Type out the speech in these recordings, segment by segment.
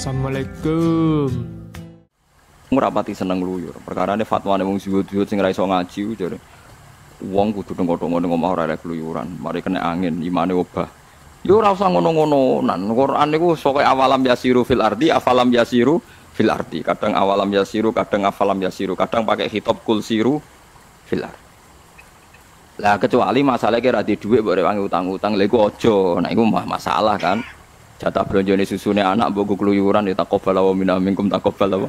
Assalamualaikum. Ngrapati seneng luyur. Perkarane fatwane wong zuhud-zuhud sing ra iso ngaji jare. Wong kudu tengok-tengok ning omah ora keluyuran. Mari kena angin, imane obah. Yo ora usah ngono-ngononan. Quran niku pokoke awalam yasiru fil ardi, afalam yasiru fil ardi. Kadang awalam yasiru, kadang afalam yasiru, kadang pakai hitop kul siru fil ardi. Lah kecuali masalah kira di duit boleh wangi utang-utang, lha aja. Nah iku mah masalah kan. Jatah belanja susune anak mbok keluyuran ya takobal wa minna minkum takobal wa.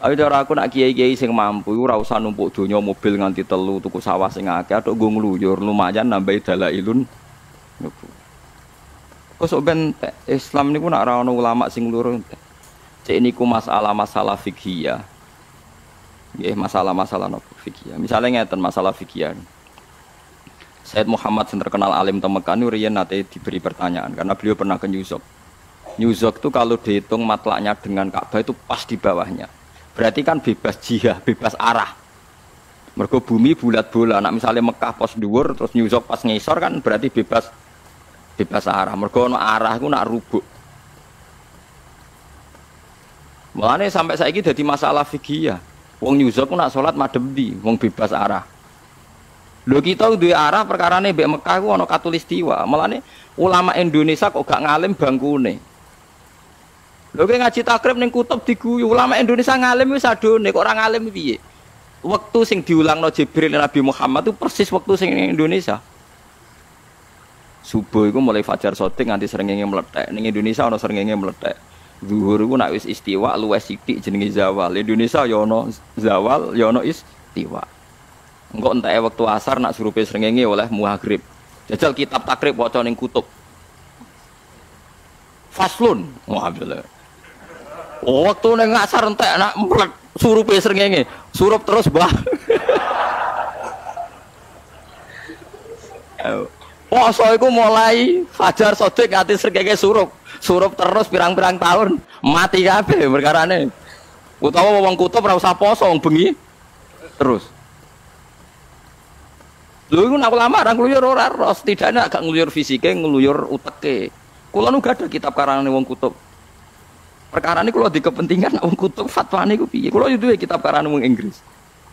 Ayo cara aku nak kiai-kiai sing mampu ora usah numpuk donya mobil nganti telu tuku sawah sing akeh atok nggo ngluyur lumayan nambahi dalailun nubu. Kok ben Islam niku nak ora ana ulama sing nglurus. Cek niku masalah-masalah fikih ya. Nggih, masalah-masalah nopo fikih. Misalnya ngeten masalah fikih. Said Muhammad yang terkenal alim Temekanu riyen nate diberi pertanyaan karena beliau pernah ke New York. New York itu kalau dihitung matlaknya dengan Ka'bah itu pas di bawahnya. Berarti kan bebas jihah, bebas arah. Mergo bumi bulat bola. Nak misalnya Mekah pos dhuwur terus New York pas ngisor kan berarti bebas bebas arah. Mergo ono arah iku nak rubuk. Mulane sampai saiki jadi masalah fikih ya. Wong New York nak sholat madem di, wong bebas arah. Lho kita dua arah perkara nih Mbak Mekah ku ana katulistiwa. Mulane ulama Indonesia kok gak ngalim bangkune. Lho kowe ngaji takrib ning kutub diguyu ulama Indonesia ngalim wis adone kok ora ngalim piye? Waktu sing diulangno Jibril Nabi Muhammad itu persis waktu sing Indonesia. Subuh itu mulai fajar sotik nganti serengenge meletek. Ning Indonesia ana serengenge meletek. Zuhur itu nak wis istiwa luwes sithik jenenge zawal. Indonesia ya zawal ya istiwa. Engkau entah waktu asar nak suruh srengenge oleh muhagrib. Jajal kitab takrib waca ning kutub. Faslun. Wah. Oh, waktu ning asar entek nak mlek suruh srengenge. Surup terus, Mbah. Poso iku mulai fajar sodik nganti srengenge surup. Surup terus pirang-pirang tahun mati kabeh perkarane. Utawa wong kutub ora usah poso bengi terus. Lho iku nak ulama ra ngluyur ora ros, tidakne agak ngluyur fisike, ngluyur uteke. Kula nu ada kitab karangane wong kutub. Perkara ini kalau di kepentingan wong kutub fatwane iku piye? Kula duwe kitab karangane wong Inggris.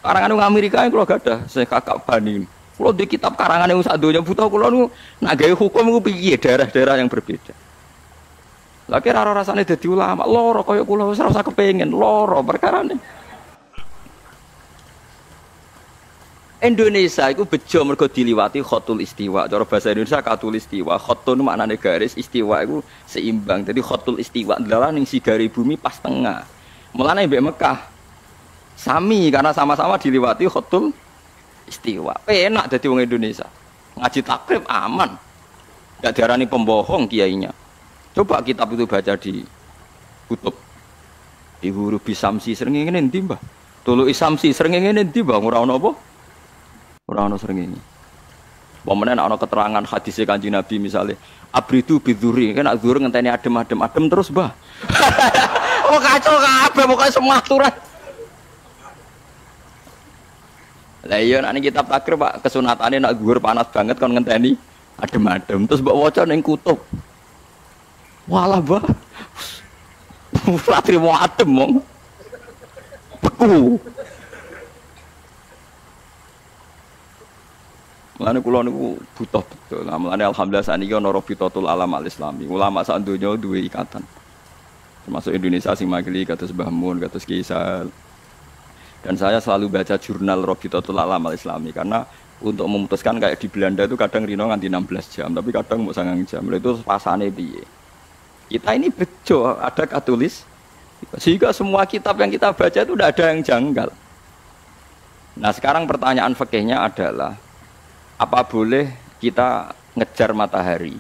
Karangane wong Amerika kula gak ada, saya kakak bani. Kula di kitab karangane wong sak buta kula nu nak gawe hukum iku piye daerah-daerah yang berbeda. Lah kira rasane dadi ulama, loro kaya kula wis ora usah kepengin, loro perkara ini. Indonesia itu bejo mergo diliwati khotul istiwa. Cara bahasa Indonesia katul istiwa. Khotun maknane garis, istiwa itu seimbang. Jadi khotul istiwa adalah ning sigari bumi pas tengah. Mulane mbek Mekah sami karena sama-sama diliwati khotul istiwa. Enak jadi wong Indonesia. Ngaji takrib aman. Gak diarani pembohong kiainya. Coba kitab itu baca di kutub. Di huruf bisamsi sering ngene ndi, Mbah? Tulu isamsi sering ngene ndi, Mbah? Ora ono apa? Orang ono sering ini. Pemenang ono keterangan hadisnya kanji Nabi misalnya, abridu biduri, kan nak zuhur ngenteni adem adem adem terus bah. oh kacau kabeh pokoknya semua aturan. Lah iya nek kitab takrib Pak kesunatane nak zuhur panas banget kon ngenteni adem-adem terus mbok waca ning kutub. Walah, Bah. Ora trimo adem mong. Beku. Mulane kula niku butuh betul. Nah, mulane alhamdulillah saniki ana Rabitatul Alam Al Islami. Ulama sak donya duwe ikatan. Termasuk Indonesia sing makili kados Mbah Mun, kados Kisal. Dan saya selalu baca jurnal Rabitatul Alam Al Islami karena untuk memutuskan kayak di Belanda itu kadang Rino nganti 16 jam, tapi kadang mau sangang jam. Itu pasane piye? Kita ini bejo, ada katulis. Sehingga semua kitab yang kita baca itu tidak ada yang janggal. Nah sekarang pertanyaan fakihnya adalah apa boleh kita ngejar matahari?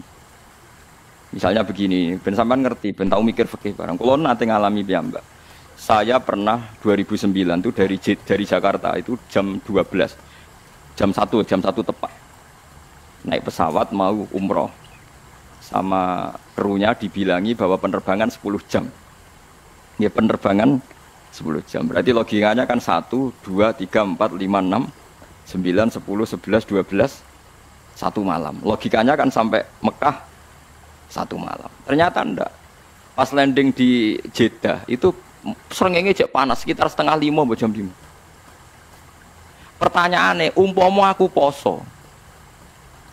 Misalnya begini, ben sampean ngerti, ben tahu mikir fikih barang. Kalau nanti ngalami mbak, saya pernah 2009 tuh dari dari Jakarta itu jam 12, jam 1, jam 1 tepat. Naik pesawat mau umroh. Sama krunya dibilangi bahwa penerbangan 10 jam. Ya penerbangan 10 jam. Berarti logikanya kan 1, 2, 3, 4, 5, 6, 9, 10, 11, 12 satu malam. Logikanya kan sampai Mekah satu malam. Ternyata enggak. pas landing di Jeddah itu serengenge cek panas sekitar setengah lima jam lima. Pertanyaannya, umpama aku poso,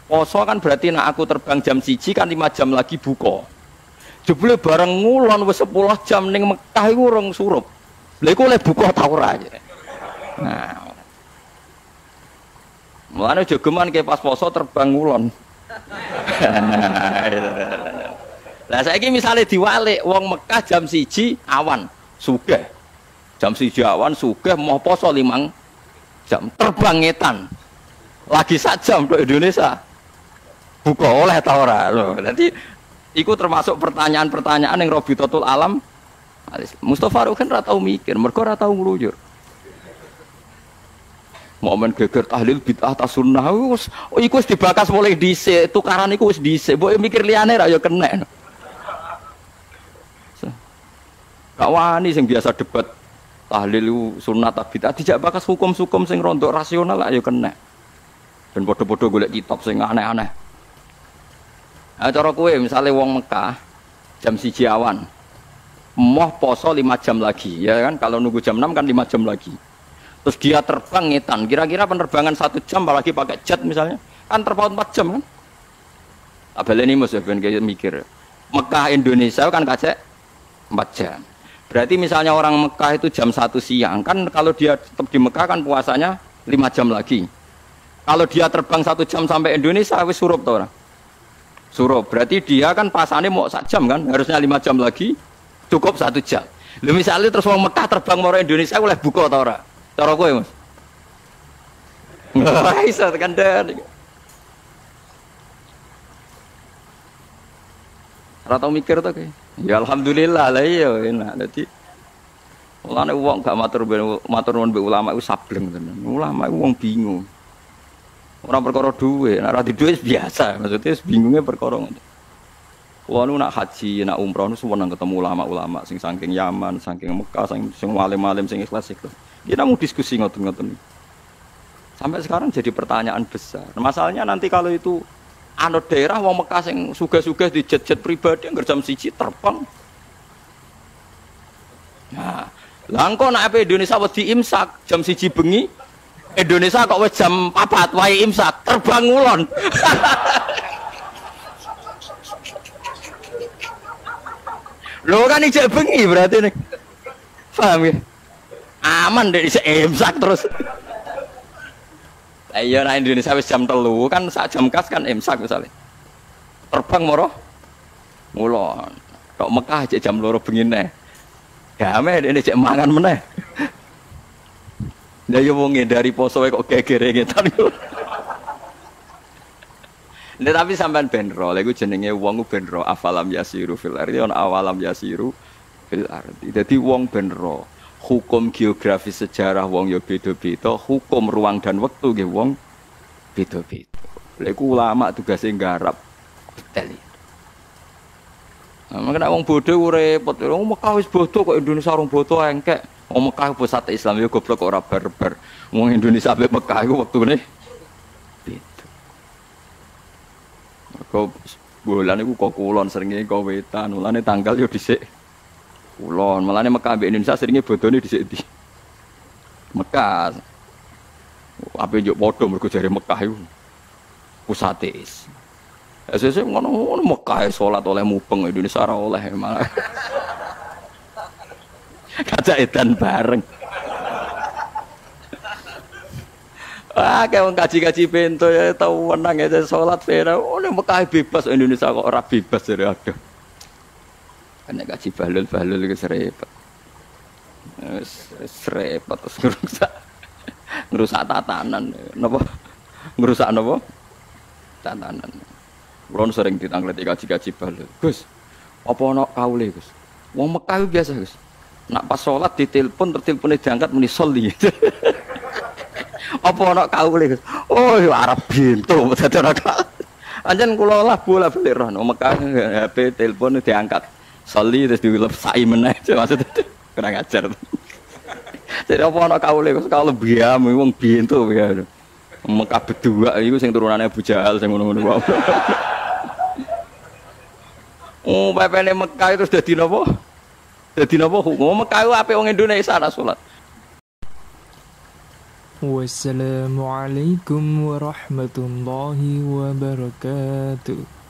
poso kan berarti nak aku terbang jam siji kan lima jam lagi buka. Jebule bareng ngulon wis 10 jam ning Mekah iku urung surup. Lha iku oleh buka ta ora. Nah. Mulane jogeman ke pas poso terbang ngulon. Lah saiki misale diwalik wong Mekah jam siji awan sugih. Jam siji awan sugih mau poso limang jam terbang ngetan. Lagi sak jam untuk Indonesia. Buka oleh ta ora lho. Dadi iku termasuk pertanyaan-pertanyaan yang Robi Totul Alam Mustafa Rukin ora tau mikir, mergo ora tau ngluyur. Momen geger tahlil bid'ah ta sunnah wis oh, iku wis dibakas mulai dhisik, tukaran iku wis dhisik. Mbok mikir liyane ra ya kena. Gak wani sing biasa debat tahlil sunnah ta bid'ah dijak bakas hukum-hukum sing rontok rasional ayo kena. Dan bodoh-bodoh golek kitab sing aneh-aneh. Nah, cara kue misalnya wong Mekah jam siji awan, moh poso lima jam lagi, ya kan? Kalau nunggu jam 6 kan lima jam lagi. Terus dia terbang ngetan, kira-kira penerbangan satu jam, apalagi pakai jet misalnya, kan terpaut empat jam kan? Abel ini mas ben kayak mikir, Mekah Indonesia kan kacek empat jam. Berarti misalnya orang Mekah itu jam satu siang, kan kalau dia tetap di Mekah kan puasanya lima jam lagi. Kalau dia terbang satu jam sampai Indonesia, wis surup tuh orang. Surup, berarti dia kan pasannya mau satu jam kan, harusnya lima jam lagi, cukup satu jam. Lu misalnya terus orang Mekah terbang mau Indonesia, boleh buka atau orang? Cara kowe, Mas. Bisa tekan dan. Ora mikir tuh kayak. Ya alhamdulillah lah iya enak. Dadi Mulane wong gak matur matur nuwun ulama iku sableng tenan. Ulama iku wong bingung. Ora perkara duwe, nek ora di duwe biasa, maksudnya bingungnya perkara ngono. Wah nu nak haji, nak umroh nu semua ketemu ulama-ulama sing saking Yaman, saking Mekah, saking sing alim-alim sing ikhlas ikhlas. Kita mau diskusi ngoten-ngoten. Sampai sekarang jadi pertanyaan besar. Masalahnya nanti kalau itu anut daerah wong Mekah sing suga-suga di jet-jet pribadi yang jam siji terbang. Nah, langko nak Indonesia wedi imsak jam siji bengi Indonesia kok wis jam 4 wae imsak terbang ngulon. Lho kan ijek bengi berarti nih. Paham ya? Aman deh imsak terus. Iya nah Indonesia wis jam telu kan saat jam kas kan imsak misalnya. Terbang moro ngulon. Kok Mekah aja jam loro bengi neh. Game ini cek mangan meneh. Lah yo wong dari poso kok gegere ngetan. Nah, tapi sampean benro, lha jenenge wong ku benro afalam yasiru fil ardi ana awalam yasiru fil ardi. Dadi wong benro hukum geografis sejarah wong ya beda-beda, hukum ruang dan waktu nggih wong beda-beda. Lha iku ulama tugase nggarap detail. Nah, makanya wong bodoh repot. Wong Mekah wis bodoh kok Indonesia orang bodoh engkek. Wong Mekah pusat Islam ya goblok kok ora barbar. Wong Indonesia ambek Mekah iku wektune beda. Mergo bulan iku kok kulon seringe kok wetan, mulane tanggal yo dhisik Kulon, malah Mekah ambek Indonesia seringnya bodone di sini. Mekah. Apa juk bodoh mergo jare Mekah itu pusate. Sesuk ngono ngono Mekah salat oleh mubeng Indonesia ora oleh malah. Kaca edan bareng. Ah, kayak wong kaji-kaji bento ya tahu menang ya sholat fera. Oh, Mekah bebas Indonesia kok ora bebas dari Karena gaji balul balul itu serempet. Serempet terus ngerusak ngerusak tatanan. Nopo ngerusak nopo tatanan. Kulon sering ditangkleti gaji-gaji balul. Gus, apa nak kaule Gus? Wong Mekah biasa Gus. Nak pas sholat ditelepon terteleponnya diangkat muni soli. apa nak kaule Gus? Oh, Arab bintu dadi ora Anjen kula lah bola balik roh Mekah HP telepon diangkat. Soli terus diulap sai meneh maksudnya kurang ajar. Jadi apa anak kau lek kalau biam wong bintu ya. Mekah berdua itu sing turunannya Abu Jahal sing ngono-ngono wae. Oh, pepene Mekah itu sudah di napa? Dadi napa hukum Mekah itu apik wong Indonesia ana. Wassalamualaikum warahmatullahi wabarakatuh.